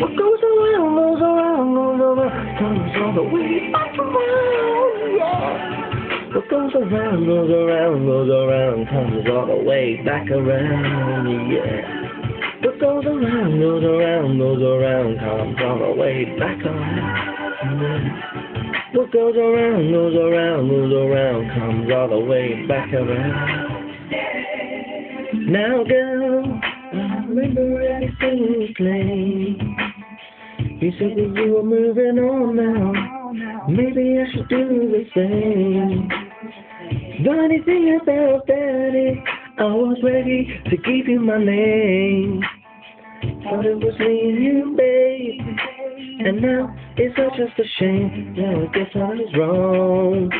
What goes around, goes around, goes around, comes all the way back around, yeah. What goes around, goes around, goes around, comes all the way back around, yeah. What goes around, goes around, goes around, comes all the way back around. Yeah. What goes around, goes around, goes around, comes all the way back around. Now, girl, I remember everything we played. You said that you were moving on now. Maybe I should do the same. Funny thing about that is, I was ready to give you my name. But it was me and you, babe. And now it's all just a shame. Now I guess I was wrong.